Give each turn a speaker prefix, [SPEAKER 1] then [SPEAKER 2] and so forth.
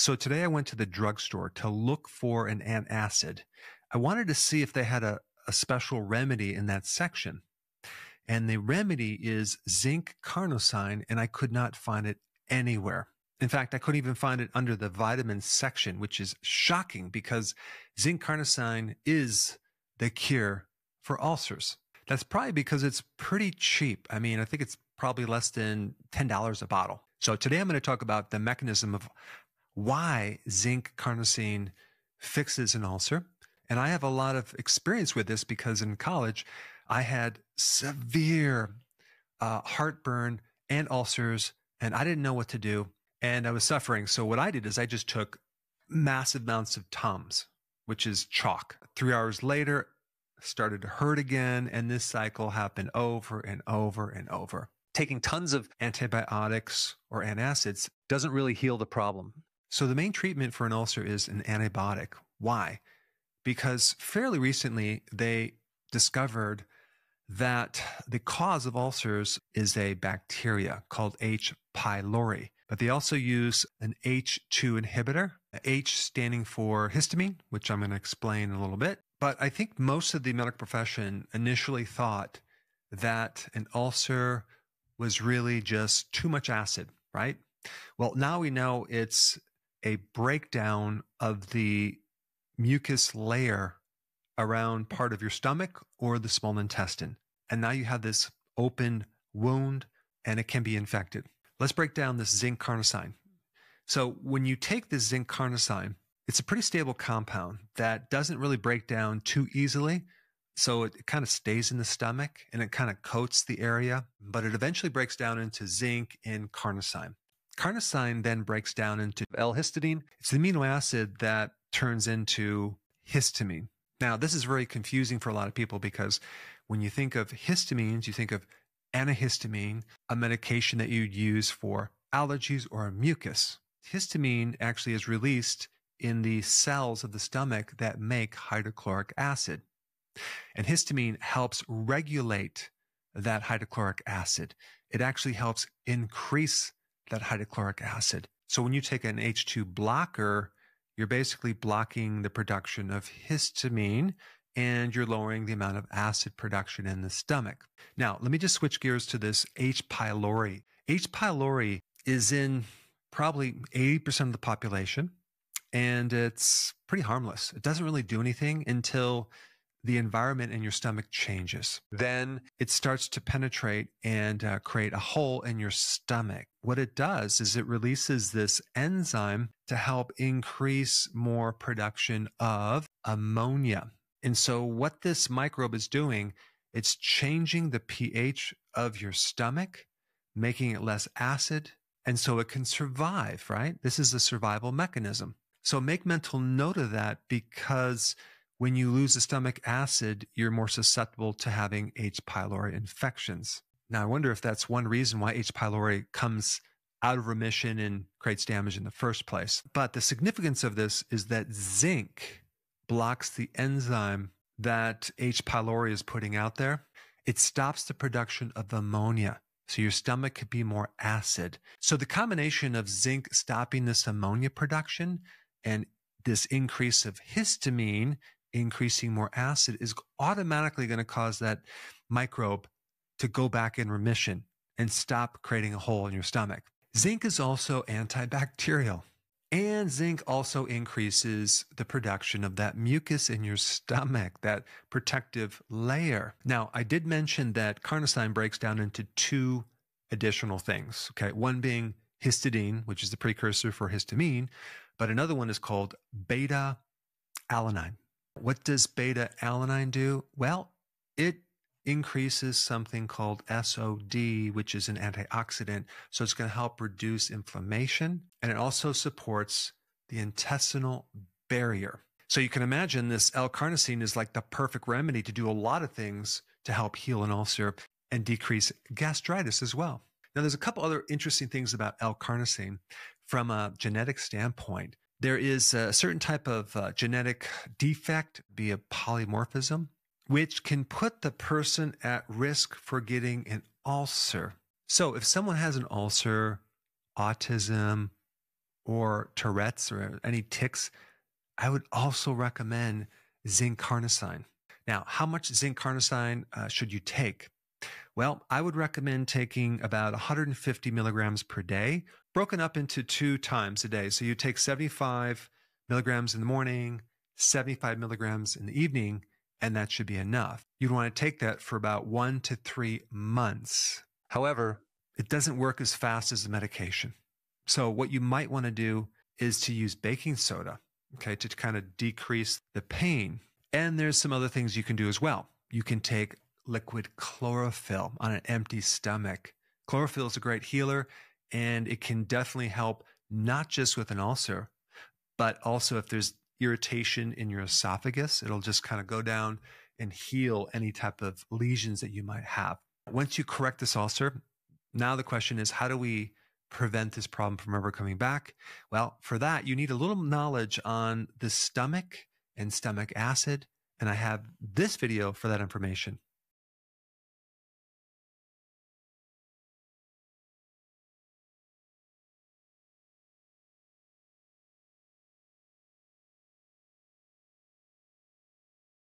[SPEAKER 1] So today I went to the drugstore to look for an antacid. I wanted to see if they had a, a special remedy in that section. And the remedy is zinc carnosine, and I could not find it anywhere. In fact, I couldn't even find it under the vitamins section, which is shocking because zinc carnosine is the cure for ulcers. That's probably because it's pretty cheap. I mean, I think it's probably less than $10 a bottle. So today I'm going to talk about the mechanism of why zinc carnosine fixes an ulcer. And I have a lot of experience with this because in college, I had severe uh, heartburn and ulcers, and I didn't know what to do. And I was suffering. So what I did is I just took massive amounts of Tums, which is chalk. Three hours later, started to hurt again. And this cycle happened over and over and over. Taking tons of antibiotics or antacids doesn't really heal the problem. So the main treatment for an ulcer is an antibiotic. Why? Because fairly recently they discovered that the cause of ulcers is a bacteria called H. pylori. But they also use an H2 inhibitor, H standing for histamine, which I'm going to explain in a little bit. But I think most of the medical profession initially thought that an ulcer was really just too much acid, right? Well, now we know it's a breakdown of the mucus layer around part of your stomach or the small intestine. And now you have this open wound and it can be infected. Let's break down this zinc carnosine. So when you take this zinc carnosine, it's a pretty stable compound that doesn't really break down too easily. So it, kind of stays in the stomach and it kind of coats the area, but it eventually breaks down into zinc and carnosine. Carnosine then breaks down into L-histidine. It's the amino acid that turns into histamine. Now, this is very confusing for a lot of people because when you think of histamines, you think of antihistamine, a medication that you'd use for allergies or mucus. Histamine actually is released in the cells of the stomach that make hydrochloric acid. And histamine helps regulate that hydrochloric acid. It actually helps increase that hydrochloric acid. So when you take an H2 blocker, you're basically blocking the production of histamine and you're lowering the amount of acid production in the stomach. Now, let me just switch gears to this H. pylori. H. pylori is in probably 80% of the population and it's pretty harmless. It doesn't really do anything until the environment in your stomach changes. Then it starts to penetrate and uh, create a hole in your stomach. What it does is it releases this enzyme to help increase more production of ammonia. And so, what this microbe is doing, it's changing the pH of your stomach, making it less acid. And so it can survive, right? This is a survival mechanism. So make mental note of that because when you lose the stomach acid, you're more susceptible to having H. pylori infections. Now, I wonder if that's one reason why H. pylori comes out of remission and creates damage in the first place. But the significance of this is that zinc blocks the enzyme that H. pylori is putting out there. It stops the production of ammonia. So your stomach could be more acid. So the combination of zinc stopping this ammonia production and this increase of histamine, increasing more acid, is automatically going to cause that microbe to go back in remission and stop creating a hole in your stomach. Zinc is also antibacterial. And zinc also increases the production of that mucus in your stomach, that protective layer. Now, I did mention that carnosine breaks down into two additional things. Okay. One being histidine, which is the precursor for histamine, but another one is called beta alanine. What does beta alanine do? Well, it increases something called SOD, which is an antioxidant. So it's going to help reduce inflammation and it also supports the intestinal barrier. So you can imagine this L-carnosine is like the perfect remedy to do a lot of things to help heal an ulcer and decrease gastritis as well. Now, there's a couple other interesting things about L-carnosine from a genetic standpoint. There is a certain type of uh, genetic defect, be a polymorphism, which can put the person at risk for getting an ulcer. So, if someone has an ulcer, autism, or Tourette's or any tics, I would also recommend zinc carnosine. Now, how much zinc carnosine uh, should you take? Well, I would recommend taking about 150 milligrams per day, broken up into two times a day. So you take 75 milligrams in the morning, 75 milligrams in the evening, and that should be enough. You'd want to take that for about one to three months. However, it doesn't work as fast as the medication. So, what you might want to do is to use baking soda, okay, to kind of decrease the pain. And there's some other things you can do as well. You can take liquid chlorophyll on an empty stomach. Chlorophyll is a great healer and it can definitely help not just with an ulcer, but also if there's irritation in your esophagus, it'll just kind of go down and heal any type of lesions that you might have. Once you correct this ulcer, now the question is how do we prevent this problem from ever coming back? Well, for that, you need a little knowledge on the stomach and stomach acid. And I have this video for that information.